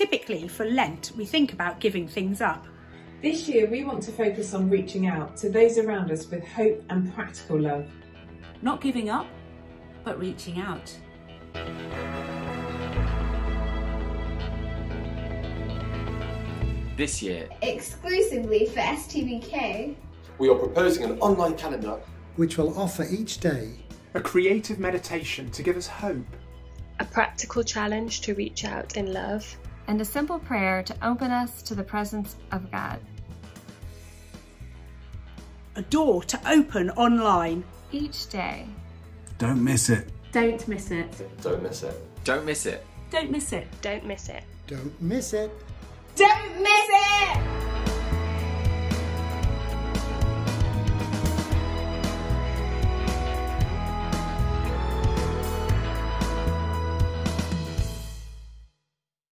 Typically, for Lent, we think about giving things up. This year, we want to focus on reaching out to those around us with hope and practical love. Not giving up, but reaching out. This year, Exclusively for STBK. We are proposing an online calendar which will offer each day a creative meditation to give us hope, a practical challenge to reach out in love, and a simple prayer to open us to the presence of God. A door to open online each day. Don't miss it. Don't miss it. Don't miss it. Don't miss it. Don't miss it. Don't miss it. Don't miss it. Don't miss it!